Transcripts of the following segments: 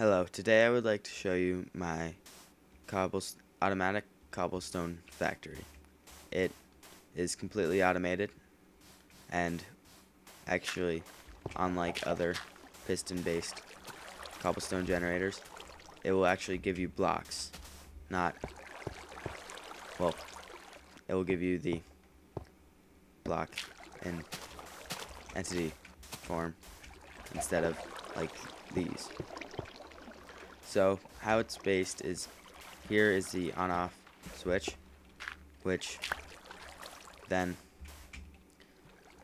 Hello, today I would like to show you my cobbles automatic cobblestone factory. It is completely automated and actually unlike other piston based cobblestone generators it will actually give you blocks not well it will give you the block in entity form instead of like these so how it's based is here is the on off switch which then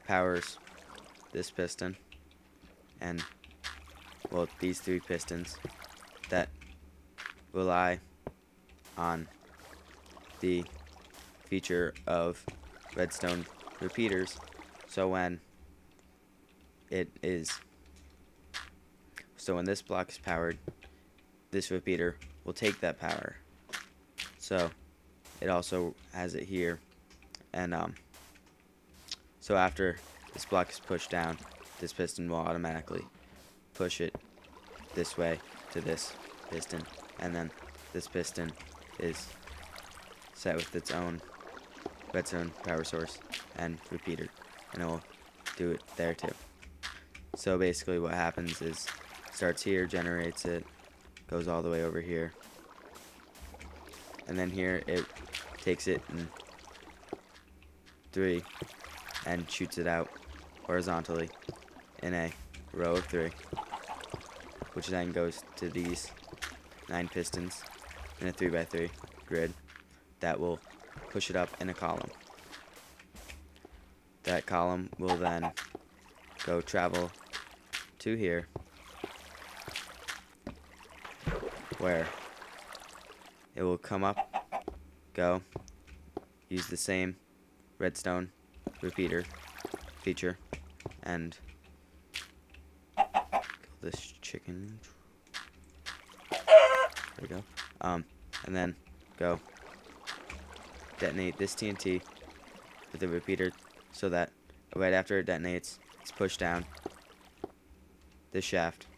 powers this piston and well these three pistons that rely on the feature of redstone repeaters. So when it is so when this block is powered this repeater will take that power. So it also has it here. And um so after this block is pushed down this piston will automatically push it this way to this piston. And then this piston is set with its own redstone power source and repeater and it will do it there too. So basically what happens is starts here generates it goes all the way over here and then here it takes it in three and shoots it out horizontally in a row of three which then goes to these nine pistons in a three by three grid that will push it up in a column. That column will then go travel to here where it will come up, go, use the same redstone repeater feature, and kill this chicken. There we go. Um, and then go detonate this TNT with the repeater so that right after it detonates, it's pushed down this shaft,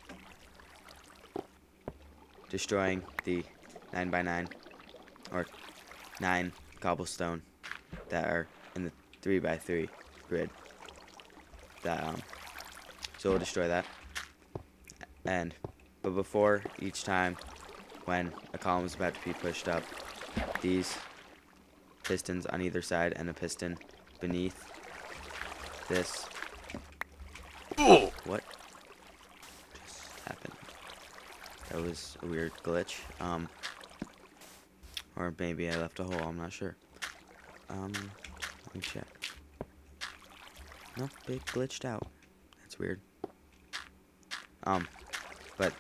destroying the 9 by 9 or 9 cobblestone that are in the 3 by 3 grid. That um, so we'll destroy that. And but before each time when a column is about to be pushed up, these pistons on either side and a piston beneath this. What just happened? That was a weird glitch. Um, or maybe I left a hole. I'm not sure. Um, let me check. Nope, it glitched out. That's weird. Um, but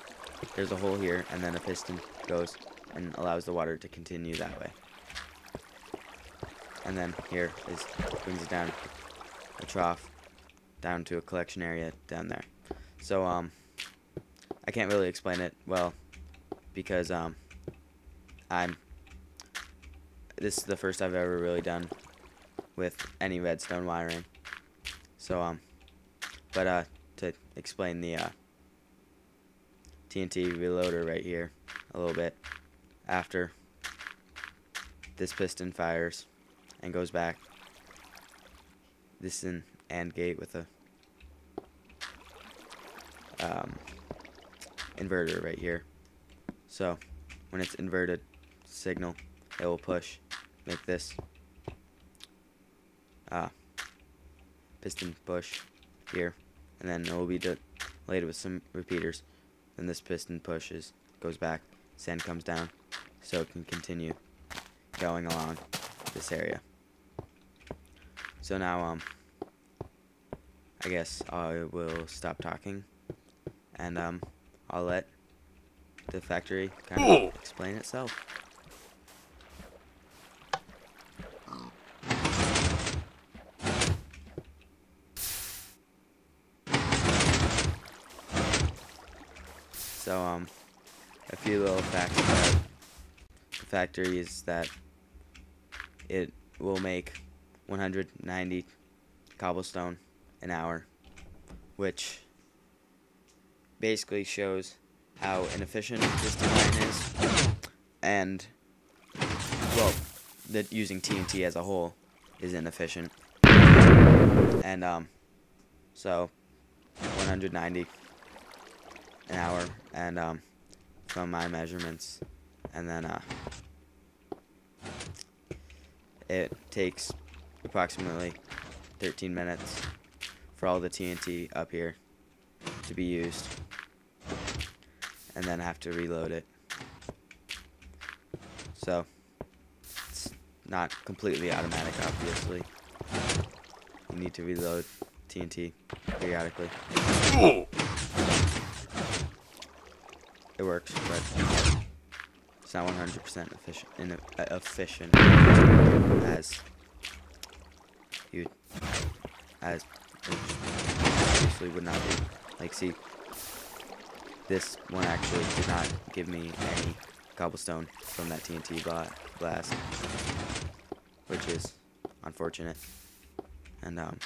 there's a hole here, and then a piston goes and allows the water to continue that way. And then here is brings it down a trough down to a collection area down there. So um, I can't really explain it well because um, I'm this is the first I've ever really done with any redstone wiring. So um, but uh, to explain the uh, TNT reloader right here a little bit after this piston fires and goes back. This is an AND gate with a um, inverter right here. So when it's inverted signal, it will push, make this uh, piston push here, and then it will be delayed with some repeaters. Then this piston pushes, goes back, sand comes down, so it can continue going along this area. So now, um, I guess I will stop talking, and um, I'll let the factory kind of explain itself. So, um, a few little facts about the factory is that it will make 190 cobblestone an hour, which basically shows how inefficient this design is, and well, that using TNT as a whole is inefficient. And um, so 190 an hour, and um, from my measurements, and then uh, it takes approximately 13 minutes for all the TNT up here to be used and then have to reload it. So, it's not completely automatic, obviously. You need to reload TNT periodically. It works, but it's not 100% efficient, efficient as you as obviously would not be. Like, see, this one actually did not give me any cobblestone from that TNT blast, which is unfortunate, and um,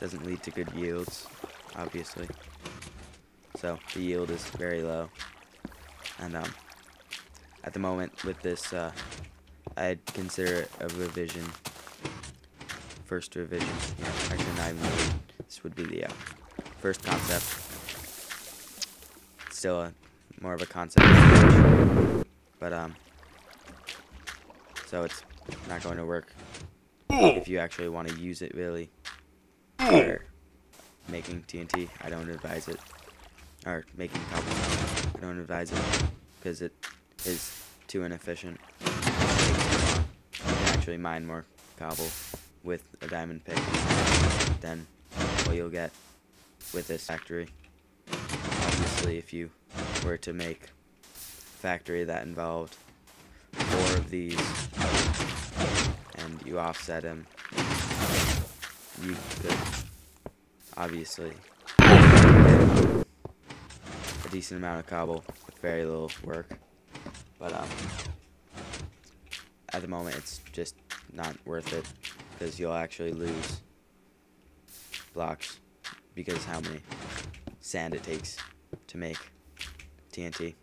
doesn't lead to good yields, obviously. So the yield is very low, and um, at the moment with this, uh, I'd consider it a revision, first revision. Yeah, actually not even. This would be the uh, first concept still a, more of a concept, but um, so it's not going to work if you actually want to use it really making TNT. I don't advise it, or making cobblestone. I don't advise it because it is too inefficient. You can actually mine more cobble with a diamond pick than what you'll get with this factory obviously if you were to make factory that involved four of these and you offset them, you could obviously a decent amount of cobble with very little work. But um, at the moment it's just not worth it because you'll actually lose blocks because how many sand it takes to make TNT.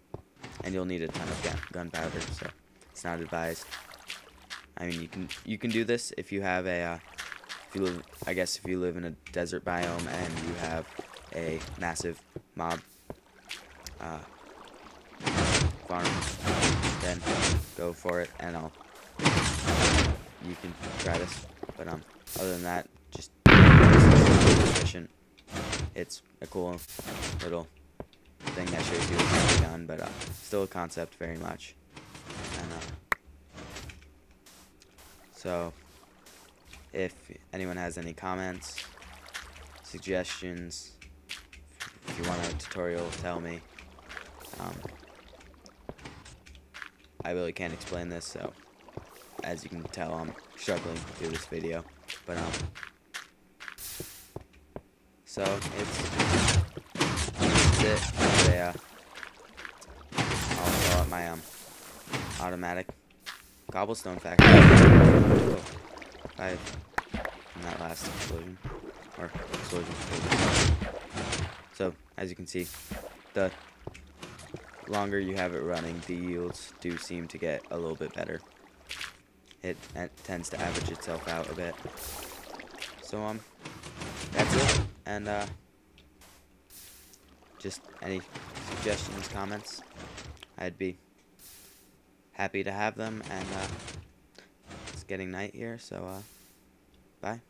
And you'll need a ton of gunpowder, so it's not advised. I mean, you can you can do this if you have a, uh, if you live, I guess if you live in a desert biome and you have a massive mob uh, farm, then go for it, and I'll, you can try this. But um, other than that, just efficient. It's a cool little thing that shows you what can be done, but uh, still a concept very much. And, uh, so, if anyone has any comments, suggestions, if you want a tutorial, tell me. Um, I really can't explain this, so as you can tell, I'm struggling through this video. But, um, so it's it. Yeah. I'll call it my um automatic cobblestone factory. Oh, five in that last explosion. Or explosion. So, as you can see, the longer you have it running, the yields do seem to get a little bit better. It, it tends to average itself out a bit. So, um, that's it. And, uh, just any suggestions, comments, I'd be happy to have them. And uh, it's getting night here, so uh, bye.